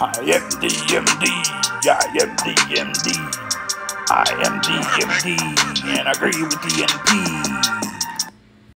I am DMD. I am DMD. I am DMD, and I agree with the NP.